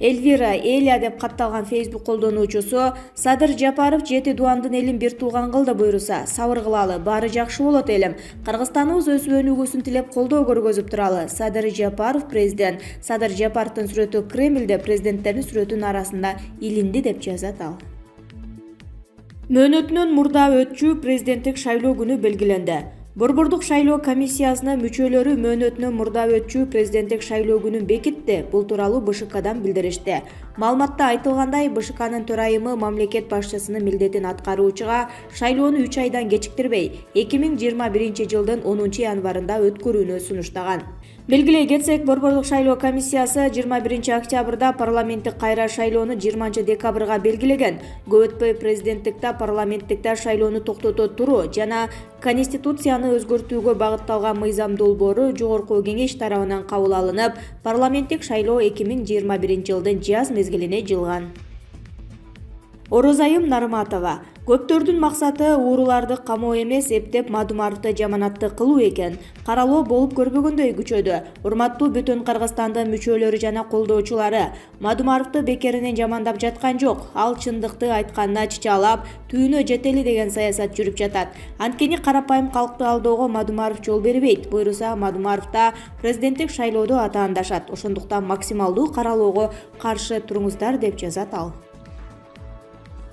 эльвира эля деп катталган фейсбук колдонуучусу садыр жапаров жети дубандын элин бир тууган кылды буйруса. Сабыр кылалы баары жакшы болот элим кыргызстаныбыз өсүп өнүгүүсүн тилеп колдоо көргөзүп туралы. Садыр жапаров президент. Садыр жапаровдун сүрөтү кремльде президенттердин сүрөтүнүн арасында илинди деп жазат ал. Мөөнөтүнөн мурда өтчү президенттик шайлоо күнү белгиленди борбордук шайлоо комиссиясынын мүчөлөрү мөөнөтүнөн мурда өтчү президенттик шайлоо күнүн бекитти. Бул тууралуу бшкдан билдиришти. Маалыматта айтылгандай бшкнын төрайымы мамлекет башчысынын милдетин аткаруучуга шайлоону үч айдан кечиктирбей эки миң жыйырма биринчи жылдын онунчу январында өткөрүүнү сунуштаган белгилей кетсек борбордук шайлоо комиссиясы жыйырма биринчи октябрда парламенттик кайра шайлоону жыйырманчы декабрга белгилеген. Көп өтпөй президенттикте парламенттикте шайлоону токтото туруу жана конституцияны өзгөртүүгө багытталган мыйзам долбоору жогорку кеңеш тарабынан кабыл алынып парламенттик шайлоо эки миң жыйырма биринчи жылдын жаз мезгилине жылган орозайым нарматова көптөрдүн максаты ууруларды камоо эмес эптеп мадумаровду жаманатты кылуу экен. Каралоо болуп көрбөгөндөй күчөдү. Урматтуу бүтүн кыргызстандын мүчөлөрү жана колдоочулары мадумаровду бекеринен жамандап жаткан жок. Ал чындыкты айтканына чычалап түбүнө жетели деген саясат жүрүп жатат. Анткени карапайым калкты алдоого мадумаров жол бербейт. Буйруса мадумаров да президенттик шайлоодо атаандашат. Ошондуктан максималдуу каралоого каршы туруңуздар деп жазат ал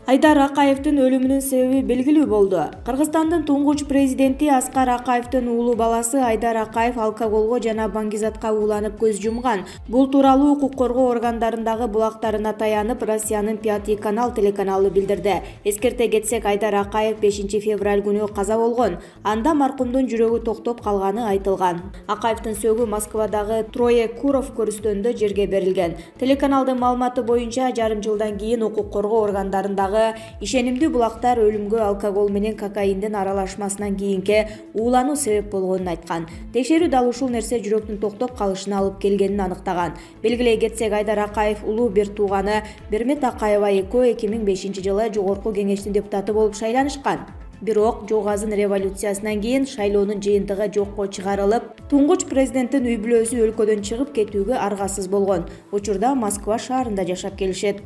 айдар акаевдин өлүмүнүн себеби белгилүү болду. Кыргызстандын туңгуч президенти аскар акаевдин уулу баласы айдар акаев алкоголго жана баңгизатка ууланып көз жумган. Бул тууралуу укук коргоо органдарындагы булактарына таянып россиянын пятый канал телеканалы билдирди. Эскерте кетсек айдар акаев бешинчи февраль күнү каза болгон. Анда маркумдун жүрөгү токтоп калганы айтылган. Акаевдин сөөгү москвадагы трое куров көрүстөнүндө жерге берилген. Телеканалдын маалыматы боюнча жарым жылдан кийин укук коргоо органдарындагы ишенимдүү булактар өлүмгө алкоголь менен кокаиндин аралашмасынан кийинки уулануу себеп болгонун айткан. Текшерүү дал ушул нерсе жүрөктүн токтоп калышына алып келгенин аныктаган. Белгилей кетсек айдар акаев улуу бир тууганы бермет акаева экөө эки миң бешинчи жылы жогорку кеңештин депутаты болуп шайланышкан. Бирок жогазын революциясынан кийин шайлоонун жыйынтыгы жокко чыгарылып туңгуч президенттин үй бүлөсү өлкөдөн чыгып кетүүгө аргасыз болгон. Учурда москва шаарында жашап келишет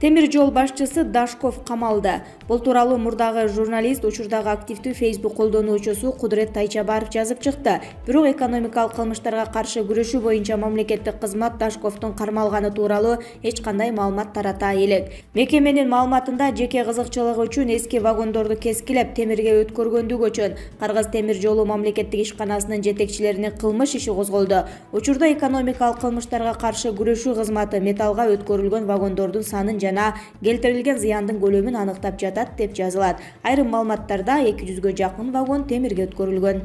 темир жол башчысы дашков камалда бул тууралуу мурдагы журналист учурдагы активдүү фейсбук колдонуучусу кудурет тайчабаров жазып чыкты. Бирок экономикалык кылмыштарга каршы күрөшүү боюнча мамлекеттик кызмат дашковдун кармалганы тууралуу эч кандай маалымат тарата элек. Мекеменин маалыматында жеке кызыкчылыгы үчүн эски вагондорду кескилеп темирге өткөргөндүгү үчүн кыргыз темир жолу мамлекеттик ишканасынын жетекчилерине кылмыш иши козголду. Учурда экономикалык кылмыштарга каршы күрөшүү кызматы металлга өткөрүлгөн вагондордун санын жана келтирилген зыяндын көлөмүн аныктап жатат деп жазылат. Айрым маалыматтарда эки жүзгө жакын вагон темирге өткөрүлгөн.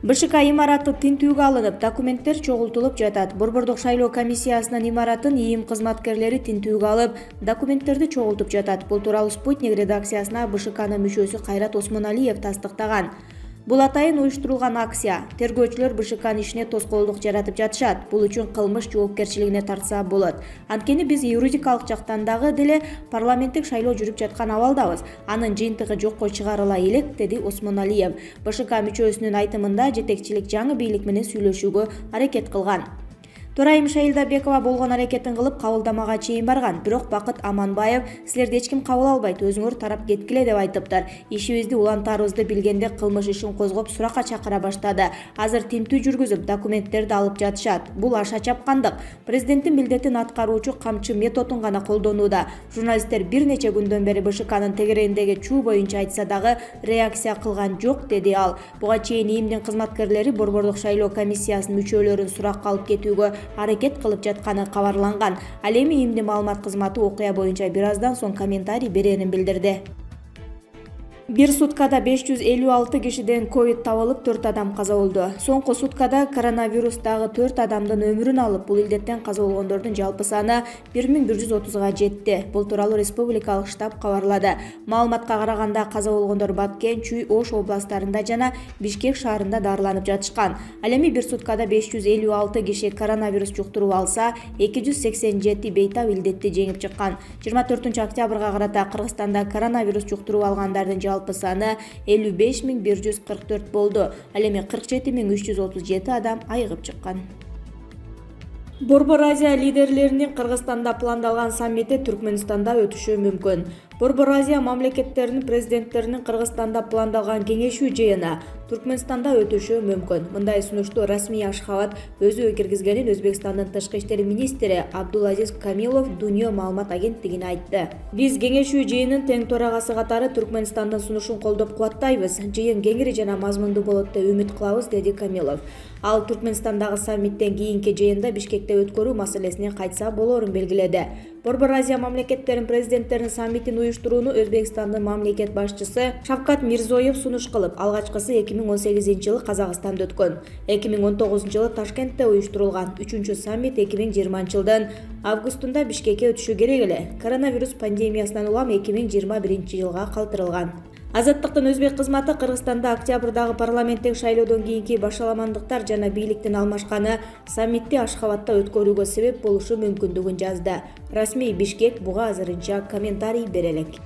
Бшк имараты тинтүүгө алынып документтер чогултулуп жатат. Борбордук шайлоо комиссиясынын имаратын ийим кызматкерлери тинтүүгө алып документтерди чогултуп жатат. Бул тууралуу спутник редакциясына бшкнын мүчөсү кайрат осмоналиев тастыктаган бул атайын уюштурулган акция тергөөчүлөр бшкнын ишине тоскоолдук жаратып жатышат. Бул үчүн кылмыш жоопкерчилигине тартса болот. Анткени биз юридикалык жактан дагы деле парламенттик шайлоо жүрүп жаткан абалдабыз. Анын жыйынтыгы жокко чыгарыла элек деди осмоналиев бшк мүчөсүнүн айтымында жетекчилик жаңы бийлик менен сүйлөшүүгө аракет кылган төрайым шаилдабекова болгон аракетин кылып кабылдамага чейин барган. Бирок бакыт аманбаев силерди эч ким кабыл албайт өзүңөр тарап кеткиле деп айтыптыр ишибизди улантаарыбызды билгенде кылмыш ишин козгоп суракка чакыра баштады. Азыр тинтүү жүргүзүп документтерди алып жатышат. Бул аша чапкандык. Президенттин милдетин аткаруучу камчы методун гана колдонууда. Журналисттер бир нече күндөн бери бшкнын тегерегиндеги чуу боюнча айтса дагы реакция кылган жок деди ал. Буга чейин имдин кызматкерлери борбордук шайлоо комиссиясынын мүчөлөрүн суракка алып кетүүгө аракет кылып жатканы кабарланган. Ал эми имди маалымат кызматы окуя боюнча бир аздан соң комментарий берерин билдирди бир суткада беш жүз элүү алты кишиден ковид табылып төрт адам каза болду. Соңку суткада коронавирус дагы төрт адамдын өмүрүн алып бул илдеттен каза болгондордун жалпы саны бир миң бир жүз отузга жетти. Бул тууралуу республикалык штаб кабарлады. Маалыматка караганда каза болгондор баткен чүй ош областтарында жана бишкек шаарында дарыланып жатышкан. Ал эми бир суткада беш жүз элүү алты киши коронавирус жуктуруп алса эки жүз сексен жети бейтап илдетти жеңип чыккан. Жыйырма төртүнчү октябрга карата кыргызстанда коронавирус жуктуруп алгандардын жалпы жалпы саны элүү беш миң бир жүз кырк төрт болду. Ал эми кырк жети миң үч жүз отуз жети адам айыгып чыккан. Борбор азия лидерлеринин кыргызстанда пландалган саммити түркмөнстанда өтүшү мүмкүн борбор азия мамлекеттеринин президенттеринин кыргызстанда пландалган кеңешүү жыйыны түркмөнстанда өтүшү мүмкүн. Мындай сунушту расмий ашхабад өзү киргизгенин өзбекстандын тышкы иштер министри абдулазиз камилов дүйнө маалымат агенттигине айтты. Биз кеңешүү жыйынынын тең төрагасы катары түркмөнстандын сунушун колдоп кубаттайбыз. Жыйын кеңири жана мазмундуу болот деп үмүт кылабыз деди камилов. Ал түркмөнстандагы саммиттен кийинки жыйында бишкекте өткөрүү маселесин кайтса болоорун белгиледи борбор азия мамлекеттеринин президенттеринин саммитин уюштурууну өзбекстандын мамлекет башчысы шавкат мирзоев сунуш кылып алгачкысы эки миң он сегизинчи жылы казакстанда өткөн. эки миң он тогузунчу жылы ташкентте уюштурулган үчүнчү саммит эки миң жыйырманчы жылдын августунда бишкекке өтүшү керек эле. Коронавирус пандемиясынан улам эки миң жыйырма биринчи жылга калтырылган азаттыктын өзбек кызматы кыргызстанда октябрдагы парламенттик шайлоодон кийинки башаламандыктар жана бийликтин алмашканы саммитти ашхабадта өткөрүүгө себеп болушу мүмкүндүгүн жазды. Расмий бишкек буга азырынча комментарий бере элек.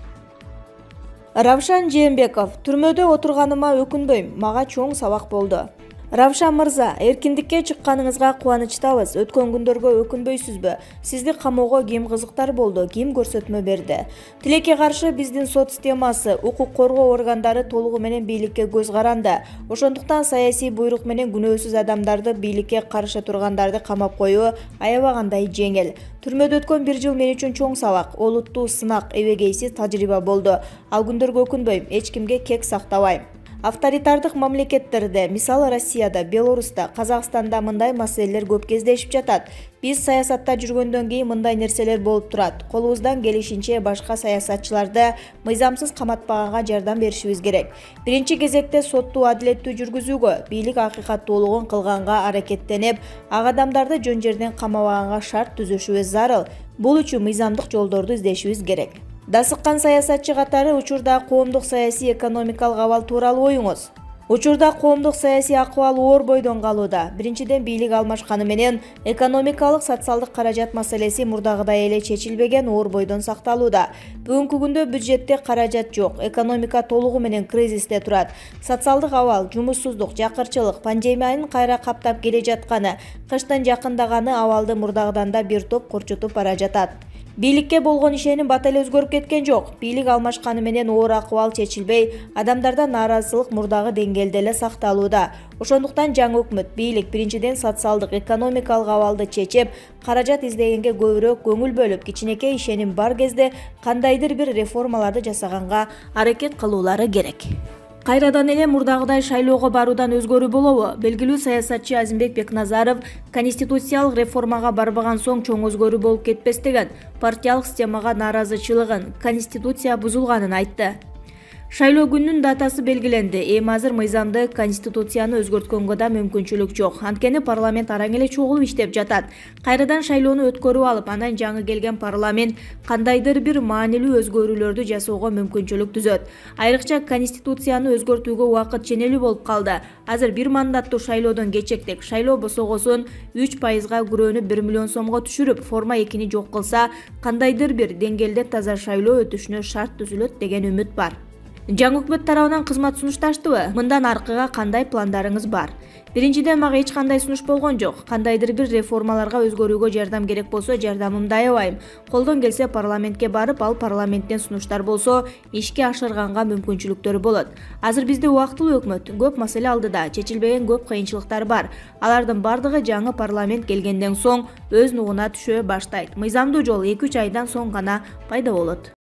Равшан жээнбеков түрмөдө отурганыма өкүнбөйм мага чоң сабак болду равшан мырза эркиндикке чыкканыңызга кубанычтабыз өткөн күндөргө өкүнбөйсүзбү сизди камоого ким кызыктар болду ким көрсөтмө берди тилекке каршы биздин сот системасы укук коргоо органдары толугу менен бийликке көз каранды ошондуктан саясий буйрук менен күнөөсүз адамдарды бийликке каршы тургандарды камап коюу аябагандай жеңил түрмөдө өткөн бир жыл мен үчүн чоң сабак олуттуу сынак эбегейсиз тажрыйба болду ал күндөргө өкүнбөйм эч кимге кек сактабайм авторитардык мамлекеттерде мисалы россияда белоруста казакстанда мындай маселелер көп кездешип жатат. Биз саясатта жүргөндөн кийин мындай нерселер болуп турат. Колубуздан келишинче башка саясатчыларды мыйзамсыз каматпаганга жардам беришибиз керек. Биринчи кезекте сотту адилеттүү жүргүзүүгө бийлик акыйкаттуулугун кылганга аракеттенип ак адамдарды жөн жерден камабаганга шарт түзүшүбүз зарыл. Бул үчүн мыйзамдык жолдорду издешибиз керек дасыккан саясатчы катары учурда коомдук саясий экономикалык абал тууралуу оюңуз. Учурда коомдук саясий акыбал оор бойдон калууда. Биринчиден бийлик алмашканы менен экономикалык социалдык каражат маселеси мурдагыдай эле чечилбеген оор бойдон сакталууда. Бүгүнкү күндө бюджетте каражат жок экономика толугу менен кризисте турат. Социалдык абал жумуссуздук жакырчылык пандемиянын кайра каптап келе жатканы кыштын жакындаганы абалды мурдагыдан да бир топ корчотуп бара жатат бийликке болгон ишеним бат эле өзгөрүп кеткен жок. Бийлик алмашканы менен оор акыбал чечилбей адамдарда нааразычылык мурдагы деңгээлде эле сакталууда. Ошондуктан жаңы өкмөт бийлик биринчиден социалдык экономикалык абалды чечип каражат издегенге көбүрөөк көңүл бөлүп кичинекей ишеним бар кезде кандайдыр бир реформаларды жасаганга аракет кылуулары керек кайрадан эле мурдагыдай шайлоого баруудан өзгөрүү болобу. Белгилүү саясатчы азимбек бекназаров конституциялык реформага барбаган соң чоң өзгөрүү болуп кетпес деген партиялык системага нааразычылыгын конституция бузулганын айтты. Шайлоо күнүнүн датасы белгиленди. Эми азыр мыйзамды конституцияны өзгөрткөнгө да мүмкүнчүлүк жок. Анткени парламент араң эле чогулуп иштеп жатат. Кайрадан шайлоону өткөрүп алып анан жаңы келген парламент кандайдыр бир маанилүү өзгөрүүлөрдү жасоого мүмкүнчүлүк түзөт. Айрыкча конституцияны өзгөртүүгө убакыт ченелүү болуп калды. Азыр бир мандаттуу шайлоодон кечектик. Шайлоо босогосун үч пайызга күрөөнү бир миллион сомго түшүрүп форма экини жок кылса кандайдыр бир деңгээлде таза шайлоо өтүшүнө шарт түзүлөт деген үмүт бар жаңы өкмөт тарабынан кызмат сунушташтыбы мындан аркыга кандай пландарыңыз бар? Биринчиден мага эч кандай сунуш болгон жок кандайдыр бир реформаларга өзгөрүүгө жардам керек болсо жардамымды аябайм колдон келсе парламентке барып ал парламенттен сунуштар болсо ишке ашырганга мүмкүнчүлүктөр болот азыр бизде убактылуу өкмөт көп маселе алдыда чечилбеген көп кыйынчылыктар бар. Алардын баардыгы жаңы парламент келгенден соң өз нугуна түшө баштайт мыйзамдуу жол эки үч айдан соң гана пайда болот